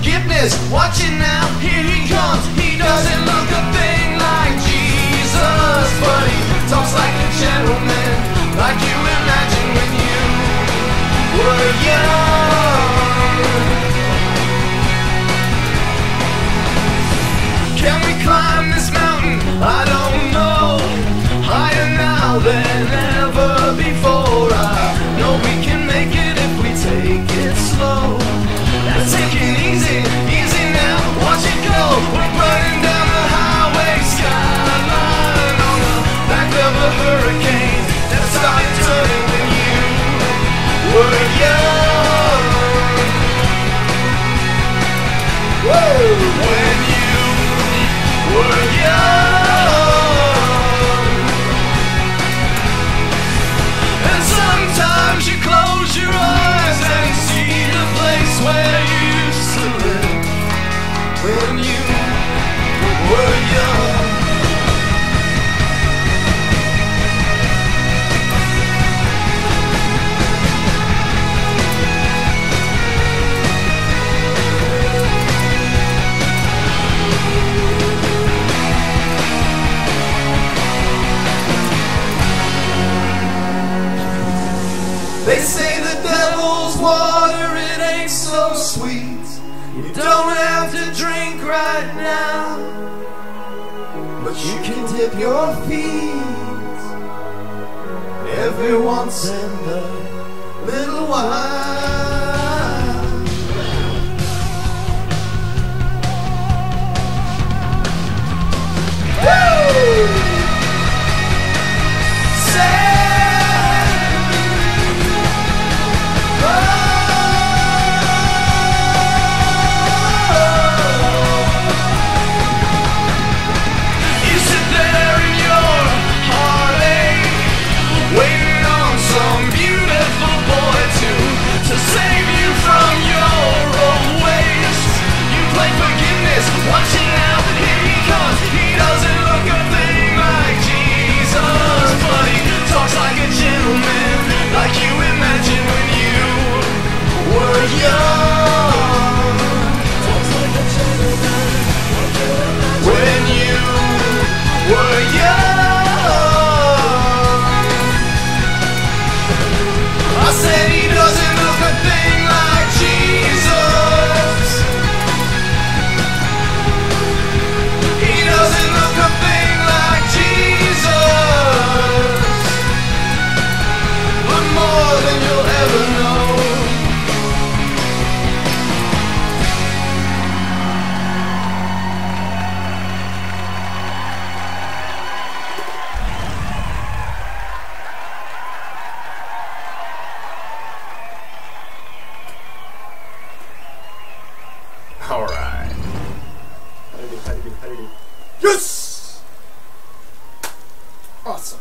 forgiveness. Watch it now, here he comes. He doesn't look a thing like Jesus, but he talks like a gentleman, like you imagined when you were young. Can we climb this mountain? I don't know. Higher now than ever before. when you were young. They say the devil's water, it ain't so sweet. You don't have to drink right now, but you can dip your feet every once in a little while. Alright. Yes! Awesome.